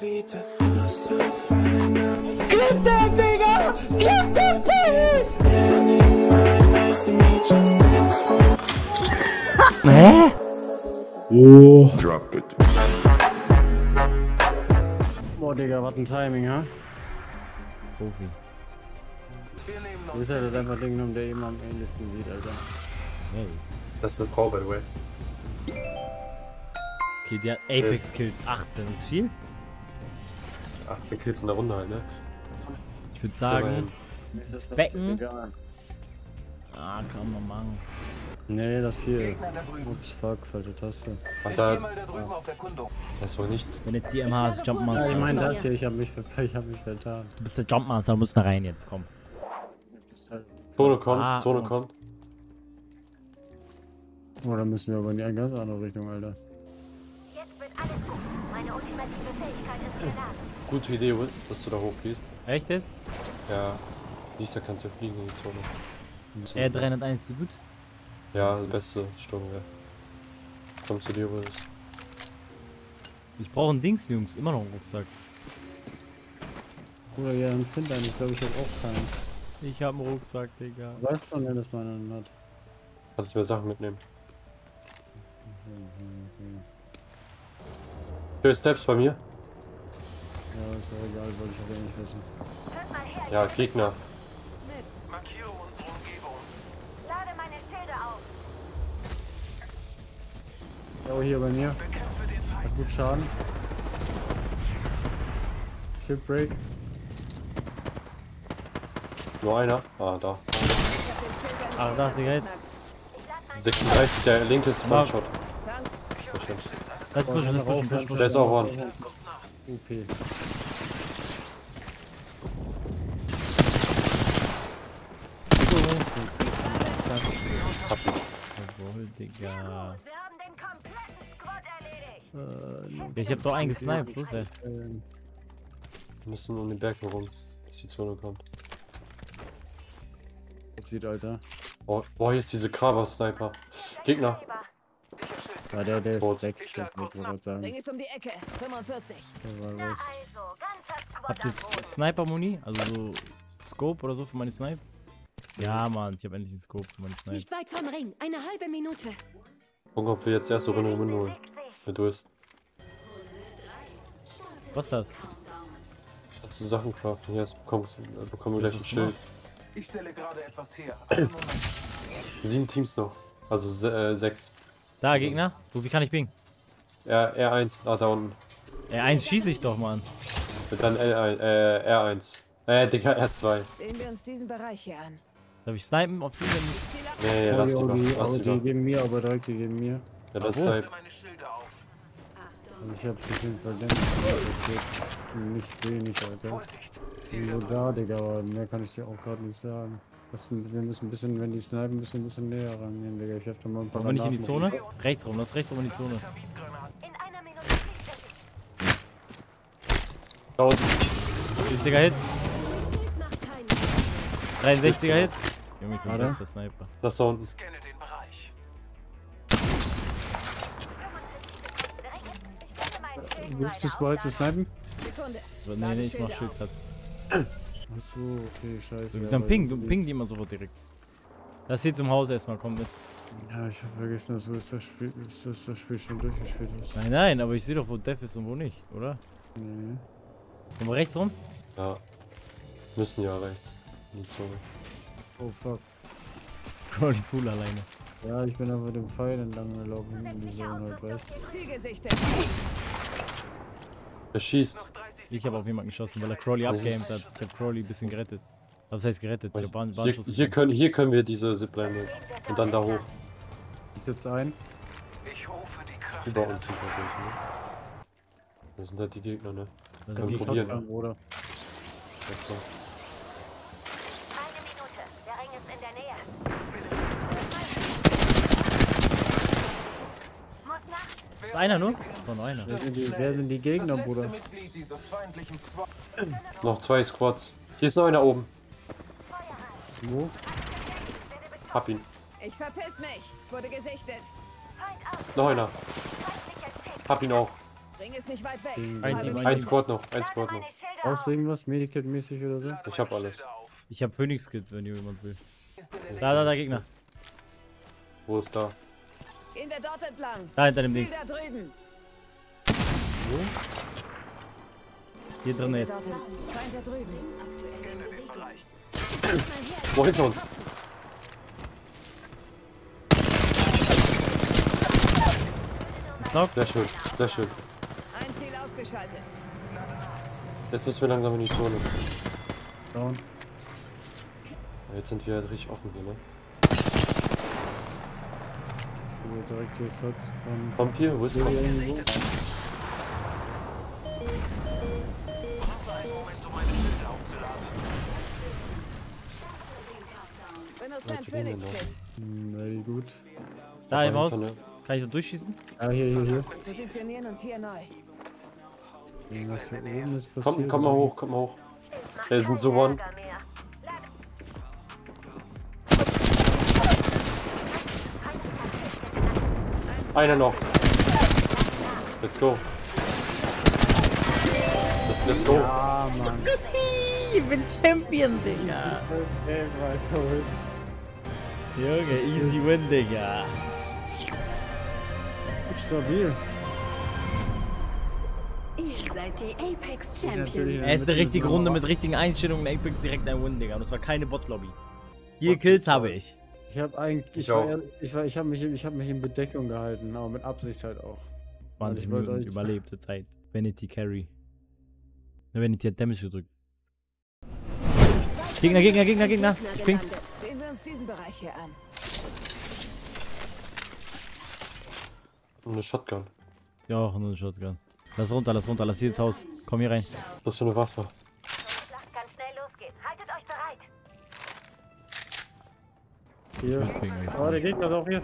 Gib den, Digga! Gib den, Hä? Oh. Drop it. Boah, Digga, was ein Timing, ha? Profi. Wie ist ja das einfach Ding, um der eben am ähnlichsten sieht, Alter. Hey. Das ist eine Frau, by the way. Okay, die hat Apex Kills 8, das ist viel. 18 Kills in der Runde halt, ne? Ich würde sagen, Immerhin. Mir ist das Becken? egal. ah, kann man machen. Nee, das hier. Ups, fuck, falsche Taste. Und da, das ist wohl nichts. Wenn jetzt die MH ist, Jump Ja, ich meine das hier, ich hab mich, ich hab mich vertan. Du bist der Jump Master, du musst da rein jetzt, komm. Zone kommt, Ah, Zone oh. kommt. Oh, dann müssen wir aber in die ganz andere Richtung, Alter. Jetzt wird alles gut. Meine ultimative Fähigkeit ist geladen. Gute Idee, Wiz, dass du da hochgehst. Echt jetzt? Ja. Dieser kannst du fliegen in die Zone. R301 ist so gut. Ja, die beste Sturmwehr. Komm zu dir, Wiz. Ich brauche ein Dings, Jungs. Immer noch einen Rucksack. Bruder, ja, dann find einen. Ich glaube, ich hab auch keinen. Ich habe einen Rucksack, Digga. Weiß man denn, dass man einen hat? Kannst du mir Sachen mitnehmen. Hier Steps bei mir. Ja, ist ja egal, wollte ich aber nicht wissen. Hört mal her, Ja, Gegner. lade meine Schilde auf. Ja, hier bei mir. Hat gut Schaden. Shipbreak. Nur einer. Ah, da. Ah, da ist die Geld. Ich lade meine 36, der linke ist One-Shot. Der ist auch One. Jawohl, Digga. Erledigt. Ich hab doch einen gesniped, wo ist er? Wir müssen um den Berg herum, bis die Zone kommt. jetzt sieht, Alter. Oh, boah, hier ist diese Kraber-Sniper. Gegner. Ja, der, der ist weg. Ich wollte gerade sagen. Bring es um die Ecke. 45. Der war Na was. also, Habt ihr. Sniper-Muni? Also so Scope oder so für meine Snipe? Ja, Mann, ich hab endlich einen Scope für meine Snipe. Nicht weit vom Ring. Eine halbe Minute. Gucken, ob wir jetzt erste Runde Win holen. Wenn du ist. Was ist das? Kannst du Sachen craften? Hier ist, bekommst, äh, bekommen wir gleich ein Schild. Ich stelle gerade etwas her. Sieben Teams noch. Also se äh, sechs. Da, Gegner? Wo, wie kann ich ping? R R1, ah, da unten. R1 schieße ich doch, Mann. Und dann L1, äh, R1. Äh, Digga, R2. Sehen wir uns diesen Bereich hier an. Darf ich snipen auf den? Ziel ab. Nee, Oh, lass die, die, Lass die lieber. geben mir, aber direkt, die geben mir. Ja, dann snipe. Ich hab auf jeden Fall Dämpfer, das wird nicht wenig, Alter. Nur da, Digga, aber mehr kann ich dir auch gerade nicht sagen. Das, wir müssen ein bisschen, wenn die snipen, müssen wir ein bisschen näher rangehen, Digga. Ich hab da mal ein paar Wollen wir nicht in die Zone? Rechts rum, lass rechts rum in die Zone. Er unten. 40er Hit, Macht keinen. 63er Hit. Junge, ich bin Warte. bester Sniper. Das da unten. Willst du bist bereit zu snipen? Nee, nee, ich mach Schild grad. Achso, okay, scheiße. So, ja, dann ping, du ping die immer sofort direkt. Lass sie zum Haus erstmal, komm mit. Ja, ich hab vergessen, dass so ist das Spiel, ist das, das Spiel schon durchgespielt ist. Nein, nein, aber ich sehe doch, wo Def ist und wo nicht, oder? Nee. Komm rechts rum? Ja. Müssen ja rechts. Die Zone. Oh fuck. Crowley Pool alleine. Ja, ich bin aber dem Pfeil entlang gelaufen in die Zone halt, weißt du. Wer schießt? Noch 30 Ich habe auf jemanden geschossen, weil er Crowley ist- hat. Ich habe Crowley ein bisschen gerettet. Was heißt gerettet? Ich Bahn, Hier, hier, können, hier können wir diese Zipline nehmen. Und dann da hoch. Ich sitz ein. Ich rufe die Kraft. Über uns sind wir durch, ne? Das sind halt die Gegner, ne? Dann probieren, Shotgun, ne? Das war- Eine Minute. Der Ring ist in der Nähe. Muss nach. Ist einer nur? Von einer. Wer sind die, wer sind die Gegner, Bruder? Noch zwei Squads. Hier ist noch einer oben. Wo? Hab ihn. Ich verpiss mich. Wurde gesichtet. Noch einer. Hab ihn auch. Ring ist nicht weit weg. Ein ein Squad noch, ein Squad noch. Brauchst du irgendwas Medikit-mäßig oder so? Ich hab alles. Ich habe Phoenix-Skills, wenn jemand will. Da, da, da, Gegner. Wo ist da? Gehen wir dort entlang. Da hinter dem da drüben. Hier drin jetzt. Wo hinter uns? Ist noch? Sehr schön, sehr schön. Ein Ziel ausgeschaltet. Jetzt müssen wir langsam in die Zone. Down. Jetzt sind wir halt richtig offen hier, ne? Hier direkt hier Schutz von Kommt hier, wo ist aufzuladen. Benutze ein wir Phoenix-Kit. Hm, very gut. Da im Haus. Kann ich da durchschießen? Ah, hier, hier, hier. Positionieren uns hier neu. Irgendwas hier oben ist passiert. Komm, komm mal hoch, komm mal hoch. Wir sind so one. Einer noch. Let's go. Let's, let's go. Ah, Mann. Ich bin Champion, Digga. Junge, easy win, Digga. Stabil. Ihr seid die Apex Champions. Eine richtige Runde mit richtigen Einstellungen. Apex direkt ein Win, Digga. Und es war keine Bot-Lobby. Vier Kills habe ich. Ich habe eigentlich, ich, Ich war, ich war, ich habe mich, ich habe mich in Bedeckung gehalten, aber mit Absicht halt auch. 20 ich wollte Minuten euch- überlebte Zeit. Vanity Carry. Ne, Vanity hat Damage gedrückt. Gegner, Gegner, Gegner, Gegner. Ich ping. gelandet. Sehen wir uns diesen Bereich hier an. Und eine Shotgun. Ja, auch nur eine Shotgun. Lass runter, lass runter, lass hier ins Haus. Komm hier rein. Was für eine Waffe? Die Schlacht kann schnell losgehen. Haltet euch bereit. Hier. Oh, der Gegner ist auch hier.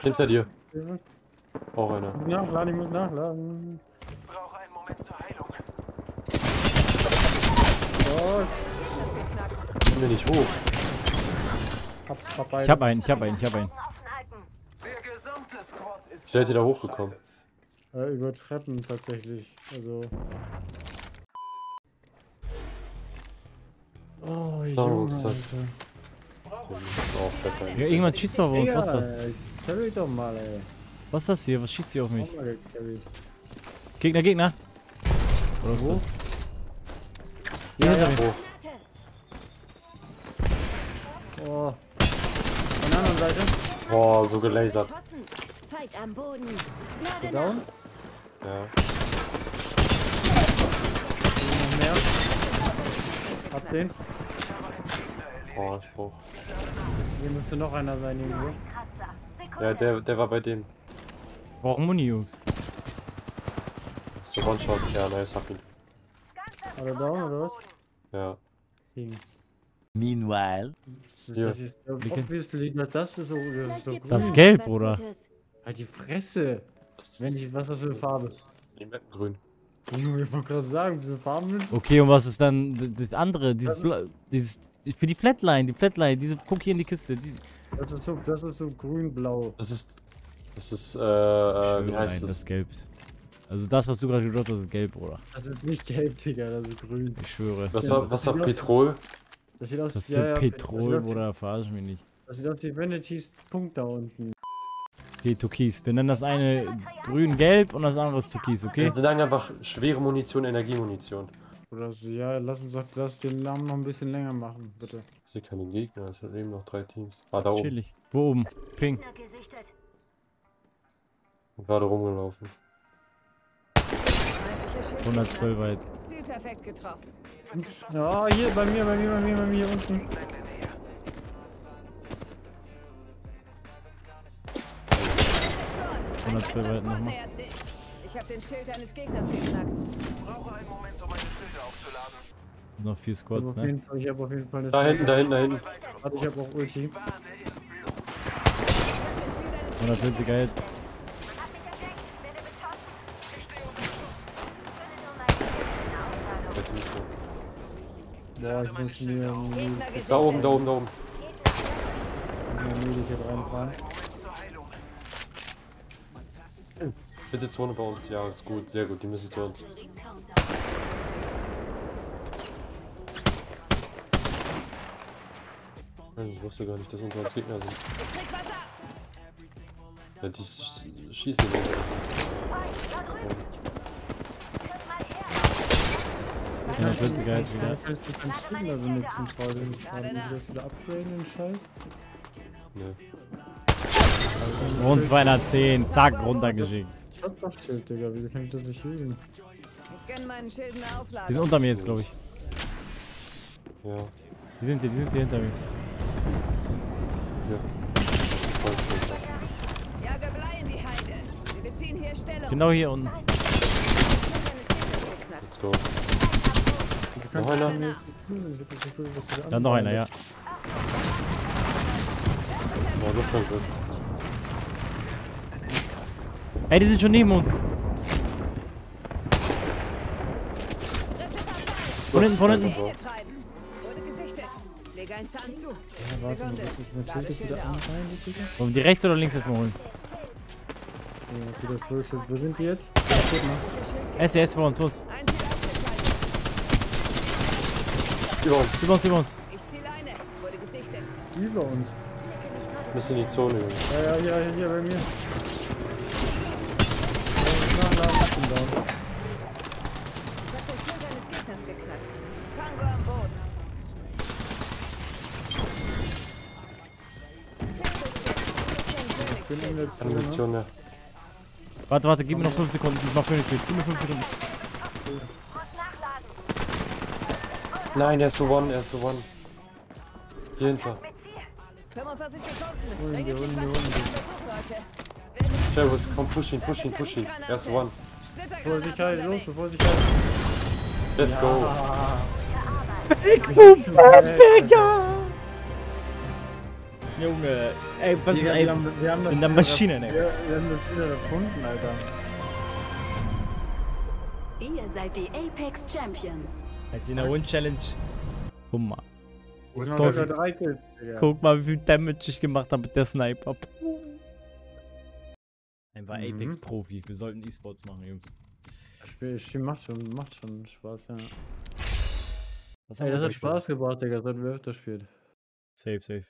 Hinter dir. Auch einer. Ich muss nachladen, ich muss nachladen. Brauche einen Moment zur Heilung. Oh, Geknackt. Komm mir nicht hoch. hab, hab beide. Ich hab einen, ich hab einen, ich hab einen. Wie seid ihr da hochgekommen? Äh, über Treppen tatsächlich. Also. Oh, Junge. Alter. Ja, irgendwann schießt doch auf uns, was ist das? Carry doch mal, ey. Was ist das hier? Was schießt hier auf mich? Gegner, Gegner. Oder was ist das? Hier hinter mir. Oh. Von der anderen Seite. Boah, so gelasert. Fight am Boden. Ist der Lade down? Ja. Noch mehr. Hab den. Brauch. Hier müsste noch einer sein irgendwo. Ja, der, der war bei dem. Brauchen Muni, Jungs. So One-Shot. Ja, nice, hab ihn. Oder Squad down, oder was? Ja. Ding. Meanwhile. Das ist, das ist ja obviously, das das ist so, das ist so. Das ist gelb, Bruder. Halt die Fresse. Wenn ich, was ist das für eine Farbe? Grün. Junge, ich wollte gerade sagen, diese Farben sind. Okay, und was ist dann das andere? Dieses, Bla- dieses für die Flatline, die Flatline, diese guck hier in die Kiste. Die, Das ist so, das ist so grün-blau. Das ist. Das ist, äh, äh wie heißt Nein, das das? ist gelb. Also das, was du gerade gedroppt hast, ist gelb, Bruder. Das ist nicht gelb, Digga, das ist grün. Ich schwöre. Was Ja, war, was war das sieht aus- Petrol? Das sieht aus Das ist ja, ja, Petrol, Bruder, verarsch mich nicht. Das sieht aus wie Vanity's Punkt da unten. Okay, Türkis. Wir nennen das eine grün-gelb und das andere ist Türkis, okay? Wir sagen einfach schwere Munition, Energiemunition. Oder so, ja, lass uns doch lass den Namen noch ein bisschen länger machen, bitte. Ich sehe keine Gegner, es sind eben noch drei Teams. Ah, da oben. Chillig. Wo oben? Ping. Gerade rumgelaufen. Feindlicher Schild 112 geknackt. weit. Ziel perfekt getroffen. Ja, hier, bei mir, bei mir, bei mir, bei mir, hier unten. 112 weit Das Wort nochmal. nähert sich. Ich habe den Schild eines Gegners geknackt. Brauche einen Moment, um meine Schilder aufzuladen. Noch vier Ich Squads, auf ne? jeden Fall, ich hab auf jeden Fall eine Da hinten, da hinten, da hinten. Warte, ich hab auch Ulti. Ich hab den Schild eines 140 Geld. Beschossen. Ich. Boah, ich muss mir. Da oben, da oben, da oben. Medikit reinfahren. Moment zur Heilung. Bitte Zone bei uns. Ja, ist gut. Sehr gut. Die müssen zu uns. Ich wusste gar nicht, dass unter uns Gegner sind. Ich. Ja, die sch schießen nicht. Fein, da drüben. Tritt mal her. Ja, das wird geil wieder. Kannst du keinen Spieler benutzen, Freude? Ich Lade frage mich, nach. dass du da upgraden den Scheiß? Ne. Und 210, zack, runtergeschickt. Ich hab doch Schild, Digga. Wieso kann ich das nicht lesen? Ich meinen Schilden Die sind unter mir jetzt, glaube ich. Ja. Die sind hier, die sind hier hinter mir. Genau hier unten. Let's go. Noch einer? Dann noch einer, ja. Ja, doch schon gut. Ey, die sind schon neben uns. Von hinten, von hinten. Ja, warte mal, das ist mein Lade Schild ist Schilde wieder anscheinend, Digga. Wollen wir die rechts oder links erstmal holen? Ja, okay, das Bullshit. Wo sind die jetzt? SES vor uns, los. Über uns. Über uns, über uns. Ich zieh Leine. Wurde gesichtet. Über uns. Müssen in die Zone, Jungs. Ja, ja, ja, hier bei mir. Ja, na, na, ich bin down. Ich hab den Schild eines Gegners geknackt. Tango am Boden. Ich bin in der Zone. Ja. Warte, warte, gib mir noch 5 Sekunden. Ich mach Königskill. Gib mir 5 Sekunden. Nein, er ist so one, er ist so one. Hier hinter. Mit Ziel. 45 Sekunden. Holen Bring wir, es holen die wir, 20 holen wir. Versuch, Leute. Werden nicht Servus, komm, push ihn, push ihn, push ihn. Er ist one. Bevor sich halt, los, Splittergranate bevor sich halt. Let's go. Digga! Junge, ey, was Digga, ey, wir haben, wir haben ich das bin der Maschine, ne? Wir, wir haben das wieder erfunden, Alter. Ihr seid die Apex Champions. Als in der Rund-Challenge. Guck mal. Kills. Guck mal, wie viel Damage ich gemacht habe mit der Sniper. Einfach Mhm. Apex-Profi. Wir sollten E-Sports machen, Jungs. Das Spiel, das Spiel macht schon, macht schon Spaß, ja. Was Ey, das hat Spaß gebracht, Digga, sollten wir öfter spielen. Safe, safe.